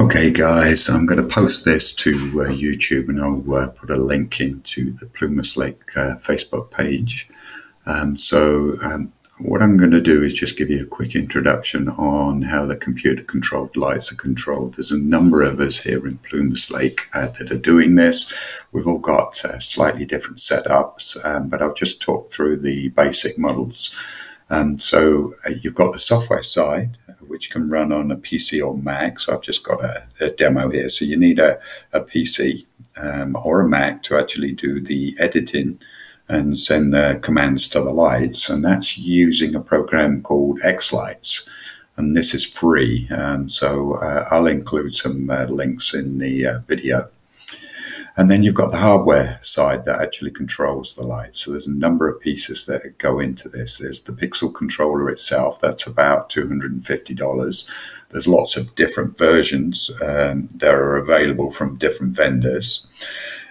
Okay, guys, I'm going to post this to uh, YouTube and I'll uh, put a link into the Plumas Lake uh, Facebook page. Um, so, um, what I'm going to do is just give you a quick introduction on how the computer controlled lights are controlled. There's a number of us here in Plumas Lake uh, that are doing this. We've all got uh, slightly different setups, um, but I'll just talk through the basic models. Um, so, uh, you've got the software side, which can run on a PC or Mac. So I've just got a, a demo here. So you need a, a PC um, or a Mac to actually do the editing and send the commands to the lights. And that's using a program called xLights. And this is free. Um, so uh, I'll include some uh, links in the uh, video. And then you've got the hardware side that actually controls the light. So there's a number of pieces that go into this. There's the Pixel controller itself, that's about $250. There's lots of different versions um, that are available from different vendors.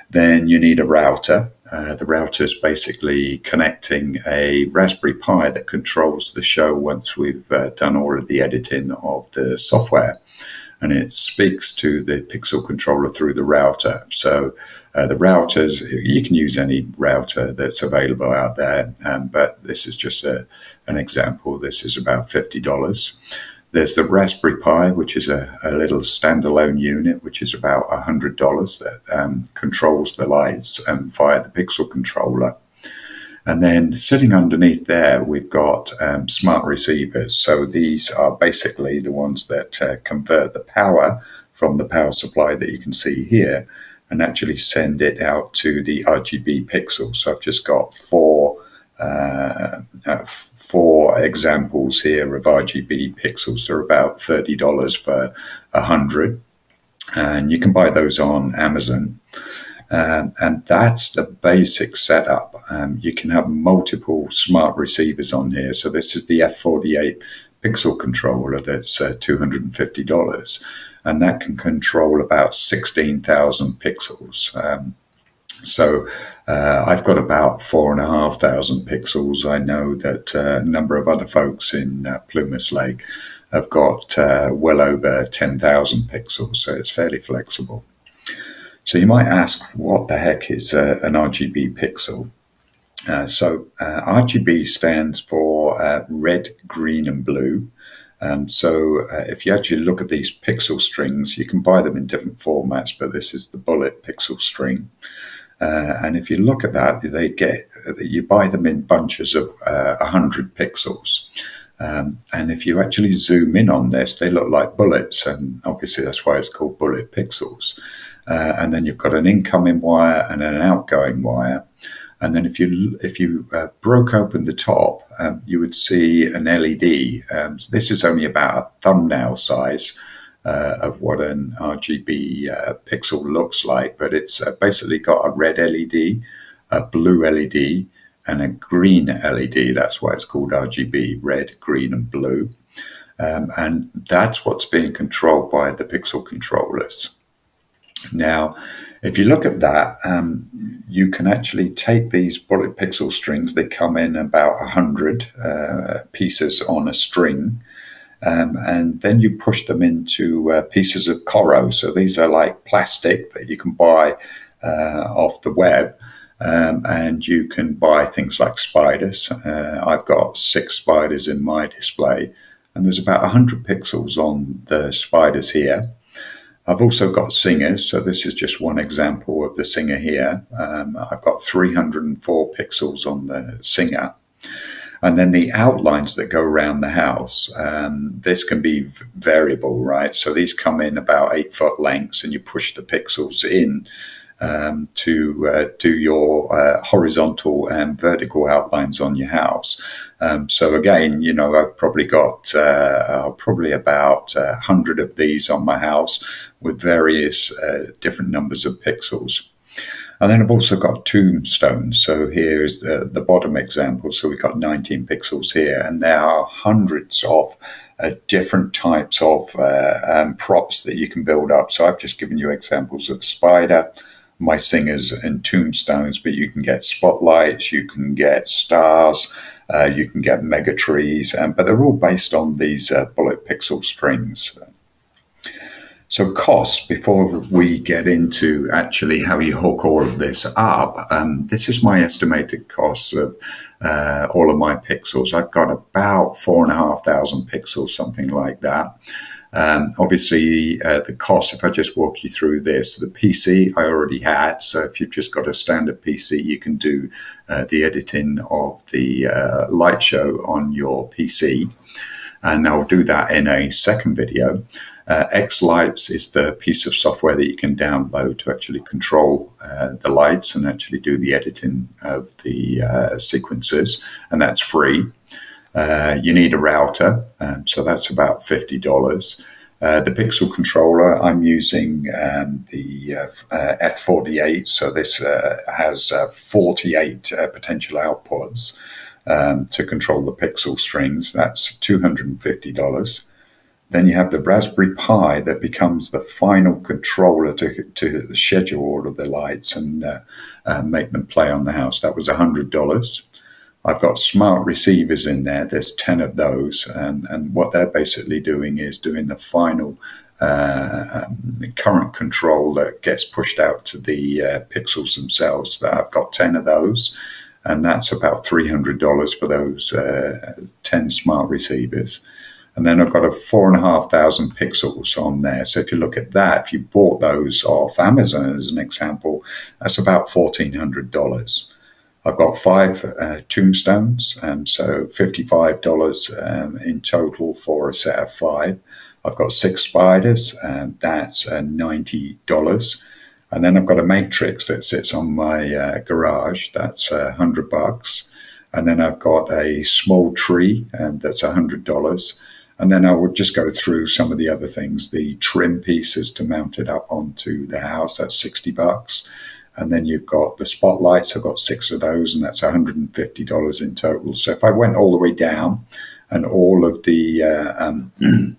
Then you need a router. Uh, the router is basically connecting a Raspberry Pi that controls the show once we've uh, done all of the editing of the software and it speaks to the pixel controller through the router. So uh, the routers, you can use any router that's available out there, um, but this is just a, an example. This is about $50. There's the Raspberry Pi, which is a, a little standalone unit, which is about $100 that um, controls the lights via the Pixel controller. And then sitting underneath there, we've got um, smart receivers. So these are basically the ones that uh, convert the power from the power supply that you can see here and actually send it out to the RGB pixels. So I've just got four uh, uh, four examples here of RGB pixels. They're about thirty dollars for a hundred, and you can buy those on Amazon. Um, and that's the basic setup. Um, you can have multiple smart receivers on here. So this is the F48 pixel controller that's uh, $250. And that can control about 16,000 pixels. Um, so uh, I've got about four and a half thousand pixels. I know that uh, a number of other folks in uh, Plumas Lake have got uh, well over 10,000 pixels. So it's fairly flexible. So you might ask, what the heck is uh, an RGB pixel? Uh, so uh, RGB stands for uh, red, green, and blue. Um, so uh, if you actually look at these pixel strings, you can buy them in different formats, but this is the bullet pixel string. Uh, and if you look at that, they get you buy them in bunches of uh, 100 pixels. Um, and if you actually zoom in on this, they look like bullets, and obviously that's why it's called bullet pixels. Uh, and then you've got an incoming wire and an outgoing wire. And then if you if you uh, broke open the top, um, you would see an LED. Um, so this is only about a thumbnail size uh, of what an RGB uh, pixel looks like, but it's uh, basically got a red LED, a blue LED, and a green LED. That's why it's called RGB: red, green, and blue. Um, and that's what's being controlled by the pixel controllers. Now, if you look at that, um, you can actually take these bullet pixel strings. They come in about 100 uh, pieces on a string. Um, and then you push them into uh, pieces of Coro. So these are like plastic that you can buy uh, off the web. Um, and you can buy things like spiders. Uh, I've got six spiders in my display, and there's about 100 pixels on the spiders here. I've also got singers, so this is just one example of the singer here. Um, I've got 304 pixels on the singer. And then the outlines that go around the house, um, this can be variable, right? So these come in about eight foot lengths and you push the pixels in um, to uh, do your uh, horizontal and vertical outlines on your house. Um, so again, you know, I've probably got uh, probably about a hundred of these on my house with various uh, different numbers of pixels. And then I've also got tombstones. So here is the, the bottom example. So we've got 19 pixels here, and there are hundreds of uh, different types of uh, um, props that you can build up. So I've just given you examples of spider, my singers and tombstones, but you can get spotlights, you can get stars, uh, you can get mega trees, um, but they're all based on these uh, bullet pixel strings. So costs, before we get into actually how you hook all of this up, um, this is my estimated costs of uh, all of my pixels. I've got about four and a half thousand pixels, something like that. Um, obviously, uh, the cost, if I just walk you through this, the PC I already had. So if you've just got a standard PC, you can do uh, the editing of the uh, light show on your PC. And I'll do that in a second video. Uh, xLights is the piece of software that you can download to actually control uh, the lights and actually do the editing of the uh, sequences, and that's free. Uh, you need a router, um, so that's about fifty dollars. Uh, the Pixel controller, I'm using um, the uh, F48, so this has 48 potential outputs um, to control the Pixel strings. That's $250. Then you have the Raspberry Pi that becomes the final controller to, to schedule all of the lights and uh, uh, make them play on the house. That was $100. I've got smart receivers in there. There's 10 of those. And, what they're basically doing is doing the final uh, um, current control that gets pushed out to the uh, pixels themselves. I've got 10 of those. And that's about $300 for those uh, 10 smart receivers. And then I've got a four and a half thousand pixels on there. So if you look at that, if you bought those off Amazon as an example, that's about $1,400. I've got five uh, tombstones, um, so $55 um, in total for a set of five. I've got six spiders, and that's uh, $90. And then I've got a matrix that sits on my uh, garage, that's uh, 100 bucks. And then I've got a small tree, and that's $100. And then I would just go through some of the other things, the trim pieces to mount it up onto the house, that's 60 bucks. And then you've got the spotlights, I've got six of those, and that's $150 in total. So if I went all the way down and all of the uh, um,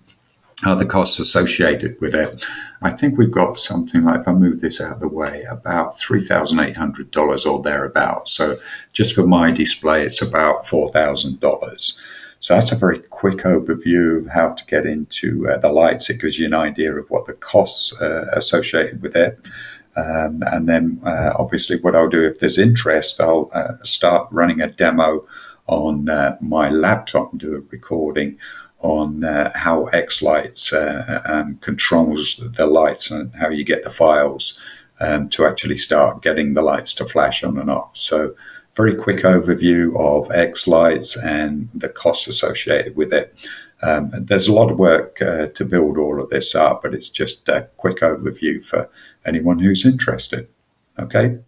other costs associated with it, I think we've got something like, if I move this out of the way, about $3,800 or thereabouts. So just for my display, it's about $4,000. So that's a very quick overview of how to get into uh, the lights. It gives you an idea of what the costs uh, associated with it. Um, and then uh, obviously what I'll do if there's interest, I'll uh, start running a demo on uh, my laptop and do a recording on uh, how xLights um, controls the lights and how you get the files um, to actually start getting the lights to flash on and off. So very quick overview of xLights and the costs associated with it. Um, there's a lot of work uh, to build all of this up, but it's just a quick overview for anyone who's interested. Okay.